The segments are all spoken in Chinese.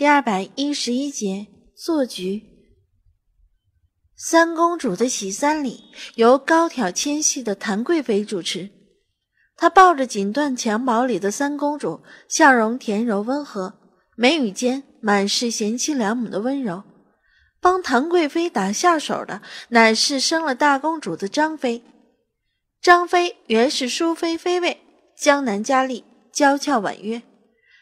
第二百一十一节做局。三公主的喜丧礼由高挑纤细的谭贵妃主持，她抱着锦缎襁褓里的三公主，笑容甜柔温和，眉宇间满是贤妻良母的温柔。帮谭贵妃打下手的乃是生了大公主的张妃，张妃原是淑妃妃位，江南佳丽，娇俏婉约。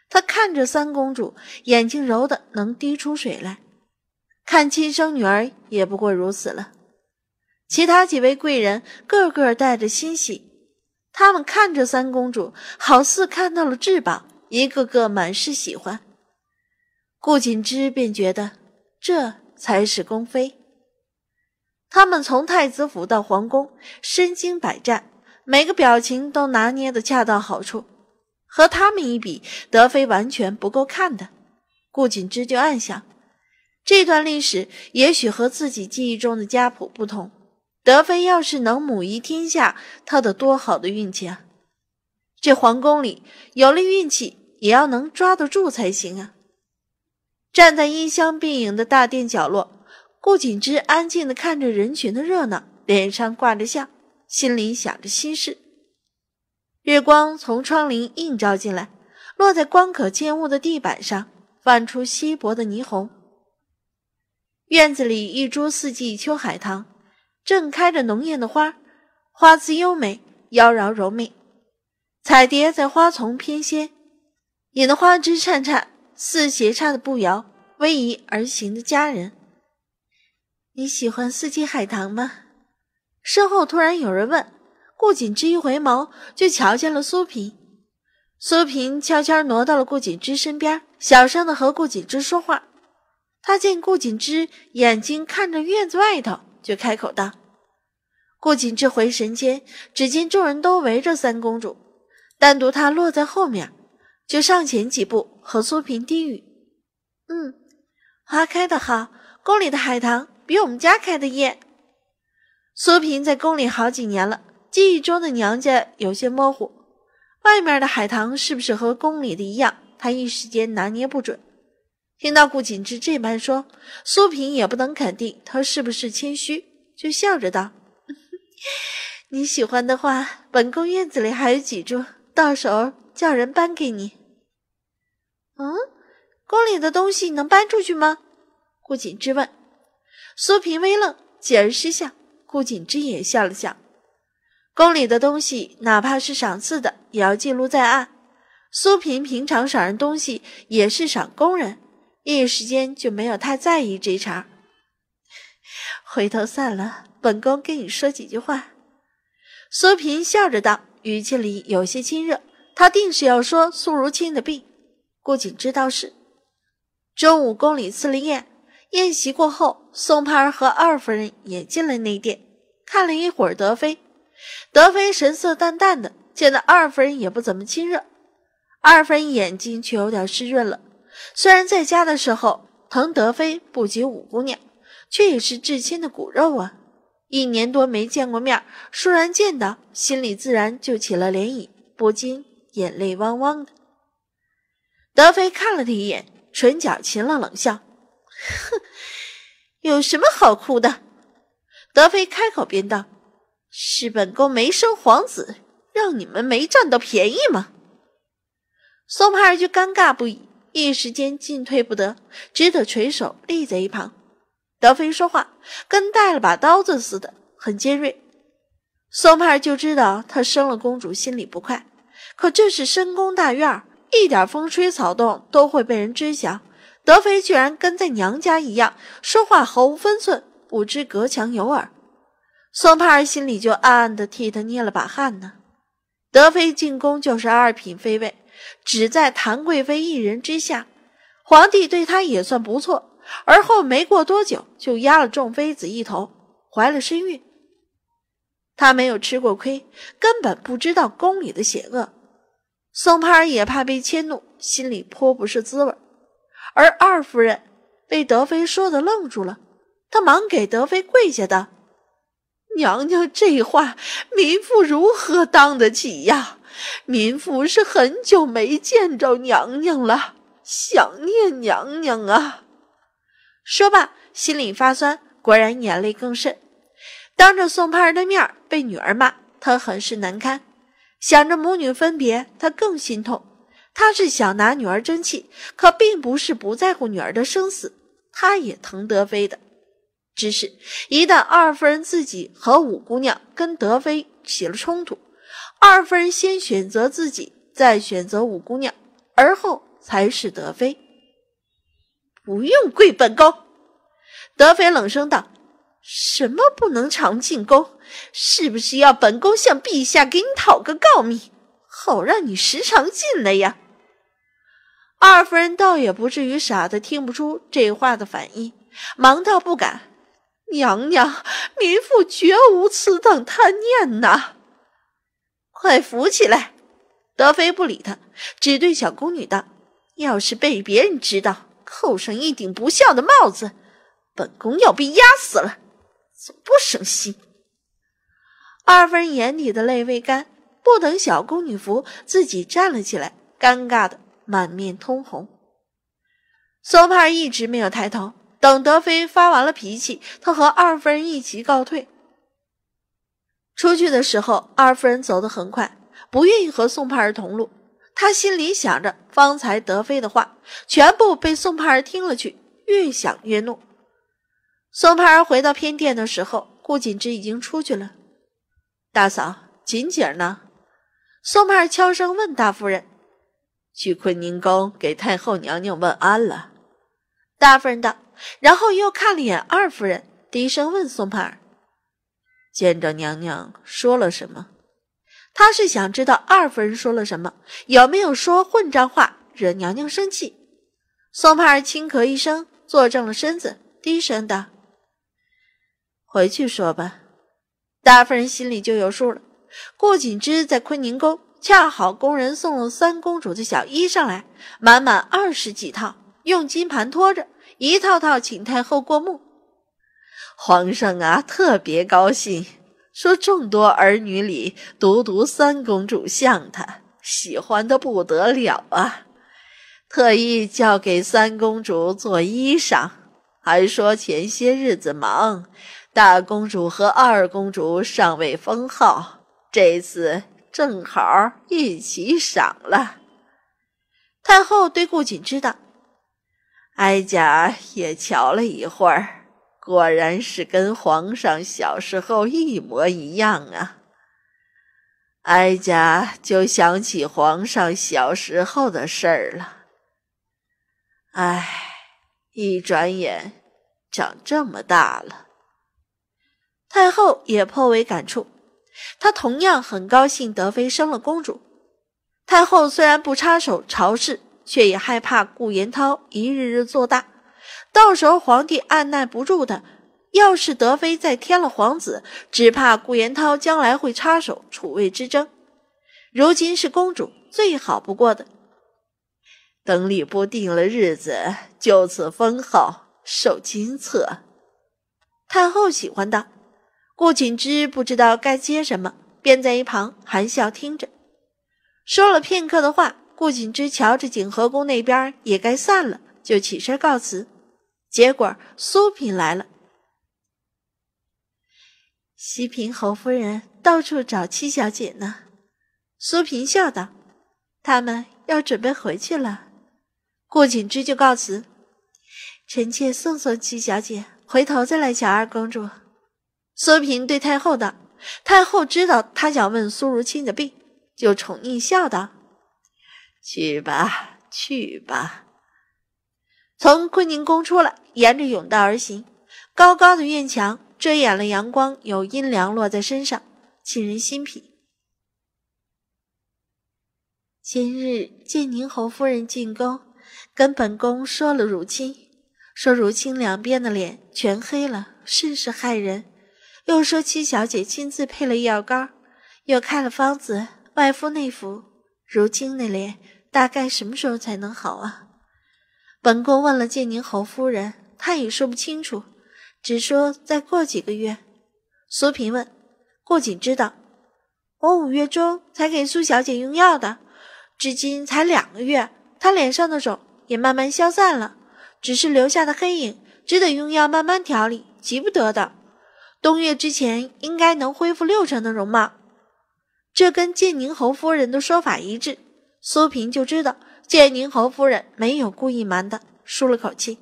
他看着三公主，眼睛柔的能滴出水来。看亲生女儿也不过如此了。其他几位贵人个个带着欣喜，他们看着三公主，好似看到了至宝，一个个满是喜欢。顾锦之便觉得这才是宫妃。他们从太子府到皇宫，身经百战，每个表情都拿捏的恰到好处。和他们一比，德妃完全不够看的。顾锦之就暗想，这段历史也许和自己记忆中的家谱不同。德妃要是能母仪天下，她得多好的运气啊！这皇宫里有了运气，也要能抓得住才行啊！站在衣香鬓影的大殿角落，顾锦之安静的看着人群的热闹，脸上挂着笑，心里想着心事。月光从窗棂映照进来，落在光可见物的地板上，泛出稀薄的霓虹。院子里一株四季秋海棠，正开着浓艳的花，花姿优美，妖娆柔媚。彩蝶在花丛翩跹，引得花枝颤颤，似斜插的步摇，逶迤而行的佳人。你喜欢四季海棠吗？身后突然有人问。顾锦之一回眸，就瞧见了苏萍。苏萍悄悄挪到了顾锦之身边，小声的和顾锦之说话。他见顾锦之眼睛看着院子外头，就开口道：“顾锦之回神间，只见众人都围着三公主，单独他落在后面，就上前几步和苏萍低语：‘嗯，花开的好，宫里的海棠比我们家开的艳。’苏萍在宫里好几年了。”记忆中的娘家有些模糊，外面的海棠是不是和宫里的一样？他一时间拿捏不准。听到顾锦之这般说，苏萍也不能肯定他是不是谦虚，就笑着道：“ 你喜欢的话，本宫院子里还有几株，到时候叫人搬给你。”嗯，宫里的东西能搬出去吗？顾锦之问。苏萍微愣，继而失笑。顾锦之也笑了笑。宫里的东西，哪怕是赏赐的，也要记录在案。苏萍平常赏人东西，也是赏工人，一时间就没有太在意这茬。回头散了，本宫跟你说几句话。苏萍笑着道，语气里有些亲热。她定是要说苏如清的病。顾景知道是。中午宫里赐了宴，宴席过后，宋盼儿和二夫人也进了内殿，看了一会儿德妃。德妃神色淡淡的，见到二夫人也不怎么亲热。二夫人眼睛却有点湿润了。虽然在家的时候疼德妃不及五姑娘，却也是至亲的骨肉啊。一年多没见过面，倏然见到，心里自然就起了涟漪，不禁眼泪汪汪的。德妃看了他一眼，唇角噙了冷笑：“哼，有什么好哭的？”德妃开口便道。是本宫没生皇子，让你们没占到便宜吗？宋盼儿就尴尬不已，一时间进退不得，只得垂手立在一旁。德妃说话跟带了把刀子似的，很尖锐。宋盼儿就知道她生了公主心里不快，可这是深宫大院，一点风吹草动都会被人知晓。德妃居然跟在娘家一样，说话毫无分寸，不知隔墙有耳。宋帕儿心里就暗暗的替他捏了把汗呢。德妃进宫就是二品妃位，只在谭贵妃一人之下，皇帝对她也算不错。而后没过多久，就压了众妃子一头，怀了身孕。她没有吃过亏，根本不知道宫里的险恶。宋帕儿也怕被迁怒，心里颇不是滋味。而二夫人被德妃说的愣住了，她忙给德妃跪下道。娘娘这话，民妇如何当得起呀？民妇是很久没见着娘娘了，想念娘娘啊！说罢，心里发酸，果然眼泪更甚。当着宋盼儿的面被女儿骂，他很是难堪。想着母女分别，他更心痛。他是想拿女儿争气，可并不是不在乎女儿的生死。他也疼德妃的，只是一旦二夫人自己和五姑娘跟德妃起了冲突，二夫人先选择自己，再选择五姑娘，而后才是德妃。不用跪本宫，德妃冷声道：“什么不能常进宫？是不是要本宫向陛下给你讨个诰命，好让你时常进来呀？”二夫人倒也不至于傻的听不出这话的反应，忙道不敢。娘娘，民妇绝无此等贪念呐！快扶起来！德妃不理他，只对小宫女道：“要是被别人知道，扣上一顶不孝的帽子，本宫要被压死了，总不省心。”二夫人眼底的泪未干，不等小宫女扶，自己站了起来，尴尬的。满面通红，宋盼儿一直没有抬头。等德妃发完了脾气，他和二夫人一起告退。出去的时候，二夫人走得很快，不愿意和宋盼儿同路。她心里想着方才德妃的话，全部被宋盼儿听了去，越想越怒。宋盼儿回到偏殿的时候，顾锦之已经出去了。大嫂，锦姐呢？宋盼儿悄声问大夫人。去坤宁宫给太后娘娘问安了，大夫人道，然后又看了眼二夫人，低声问宋盼儿：“见着娘娘说了什么？”他是想知道二夫人说了什么，有没有说混账话惹娘娘生气。宋盼儿轻咳一声，坐正了身子，低声道：“回去说吧。”大夫人心里就有数了。顾锦之在坤宁宫。恰好工人送了三公主的小衣裳来，满满二十几套，用金盘托着，一套套请太后过目。皇上啊，特别高兴，说众多儿女里，独独三公主像她，喜欢的不得了啊！特意叫给三公主做衣裳，还说前些日子忙，大公主和二公主尚未封号，这次。正好一起赏了。太后对顾瑾知道，哀家也瞧了一会儿，果然是跟皇上小时候一模一样啊。哀家就想起皇上小时候的事儿了。唉，一转眼长这么大了。太后也颇为感触。她同样很高兴德妃生了公主。太后虽然不插手朝事，却也害怕顾延涛一日日做大，到时候皇帝按耐不住的。要是德妃再添了皇子，只怕顾延涛将来会插手储位之争。如今是公主最好不过的，等礼部定了日子，就此封号，受金册。太后喜欢的。顾景之不知道该接什么，便在一旁含笑听着。说了片刻的话，顾景之瞧着景和宫那边也该散了，就起身告辞。结果苏嫔来了，西平侯夫人到处找七小姐呢。苏嫔笑道：“他们要准备回去了。”顾景之就告辞：“臣妾送送七小姐，回头再来瞧二公主。”苏嫔对太后道：“太后知道他想问苏如清的病，就宠溺笑道：‘去吧，去吧。’从坤宁宫出来，沿着甬道而行。高高的院墙遮掩了阳光，有阴凉落在身上，沁人心脾。今日见宁侯夫人进宫，跟本宫说了如清，说如清两边的脸全黑了，甚是害人。”又说七小姐亲自配了药膏，又开了方子，外敷内服。如今那脸大概什么时候才能好啊？本宫问了建宁侯夫人，她也说不清楚，只说再过几个月。苏嫔问：“顾瑾知道，我五月中才给苏小姐用药的，至今才两个月，她脸上的肿也慢慢消散了，只是留下的黑影只得用药慢慢调理，急不得的。冬月之前应该能恢复六成的容貌，这跟建宁侯夫人的说法一致。苏萍就知道建宁侯夫人没有故意瞒的，舒了口气。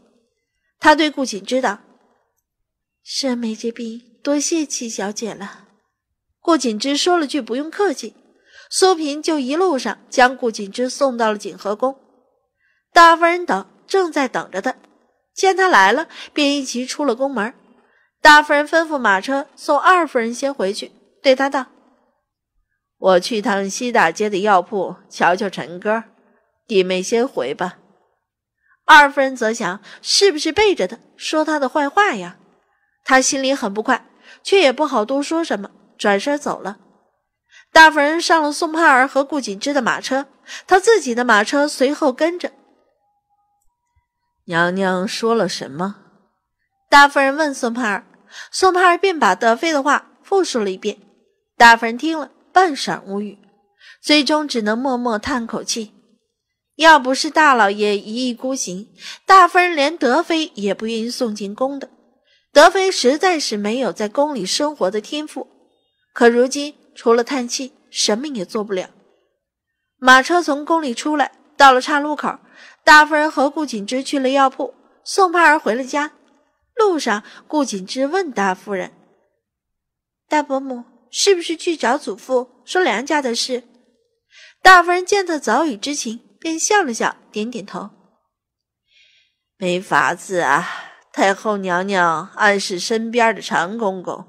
他对顾锦之道：“沈梅这病，多谢七小姐了。”顾锦之说了句“不用客气”，苏萍就一路上将顾锦之送到了景和宫。大夫人等正在等着他，见他来了，便一起出了宫门。大夫人吩咐马车送二夫人先回去，对他道：“我去趟西大街的药铺瞧瞧陈哥，弟妹先回吧。”二夫人则想，是不是背着他说他的坏话呀？她心里很不快，却也不好多说什么。转身走了，大夫人上了宋盼儿和顾锦之的马车，他自己的马车随后跟着。娘娘说了什么？大夫人问宋盼儿，宋盼儿便把德妃的话复述了一遍。大夫人听了，半晌无语，最终只能默默叹口气。要不是大老爷一意孤行，大夫人连德妃也不愿意送进宫的。德妃实在是没有在宫里生活的天赋。可如今除了叹气，什么也做不了。马车从宫里出来，到了岔路口，大夫人和顾锦之去了药铺，宋盼儿回了家。路上，顾锦之问大夫人：“大伯母是不是去找祖父说梁家的事？”大夫人见他早已知情，便笑了笑，点点头：“没法子啊，太后娘娘暗示身边的常公公。”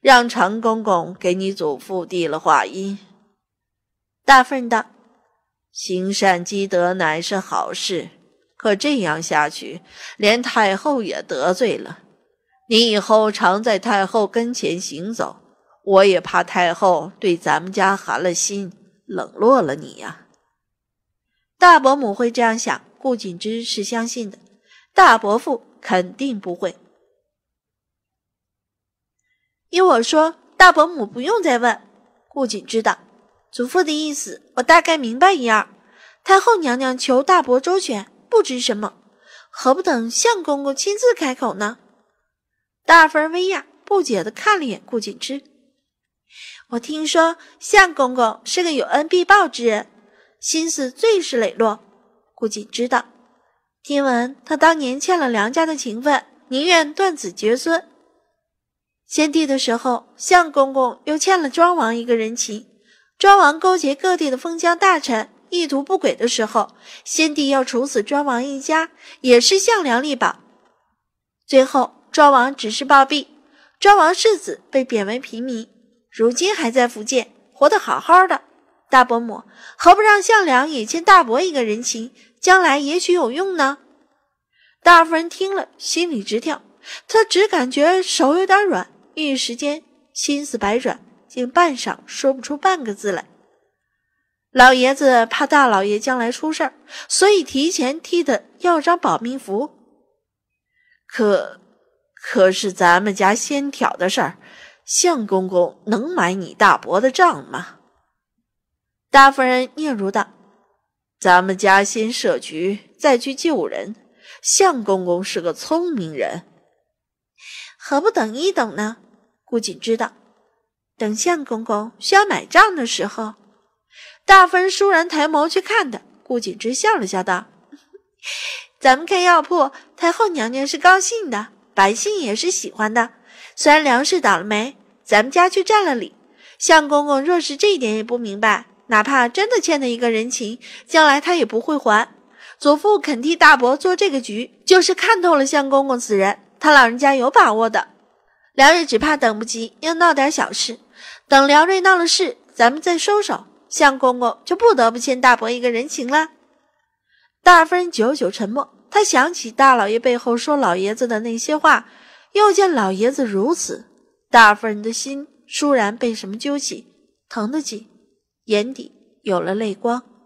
让常公公给你祖父递了话音。大夫人道：“行善积德乃是好事，可这样下去，连太后也得罪了。你以后常在太后跟前行走，我也怕太后对咱们家寒了心，冷落了你呀。”大伯母会这样想，顾锦之是相信的，大伯父肯定不会。依我说，大伯母不用再问。顾景之道祖父的意思，我大概明白一二。太后娘娘求大伯周全，不知什么，何不等相公公亲自开口呢？大夫人微讶，不解的看了眼顾景之。我听说相公公是个有恩必报之人，心思最是磊落。估计知道，听闻他当年欠了梁家的情分，宁愿断子绝孙。先帝的时候，相公公又欠了庄王一个人情。庄王勾结各地的封疆大臣，意图不轨的时候，先帝要处死庄王一家，也是项梁力保。最后，庄王只是暴毙，庄王世子被贬为平民，如今还在福建，活得好好的。大伯母，何不让项梁也欠大伯一个人情，将来也许有用呢？大夫人听了，心里直跳，她只感觉手有点软。一时间心思百转，竟半晌说不出半个字来。老爷子怕大老爷将来出事儿，所以提前替他要张保命符。可可是咱们家先挑的事儿，相公公能买你大伯的账吗？大夫人嗫嚅道：“咱们家先设局，再去救人。相公公是个聪明人，何不等一等呢？”顾瑾知道，等相公公需要买账的时候，大夫人倏然抬眸去看他。顾瑾之笑了笑道：“ 咱们开药铺，太后娘娘是高兴的，百姓也是喜欢的。虽然粮食倒了霉，咱们家却占了理。相公公若是这一点也不明白，哪怕真的欠他一个人情，将来他也不会还。祖父肯替大伯做这个局，就是看透了相公公此人，他老人家有把握的。”梁瑞只怕等不及，要闹点小事。等梁瑞闹了事，咱们再收手，相公公就不得不欠大伯一个人情了。大夫人久久沉默，她想起大老爷背后说老爷子的那些话，又见老爷子如此，大夫人的心倏然被什么揪起，疼得紧，眼底有了泪光。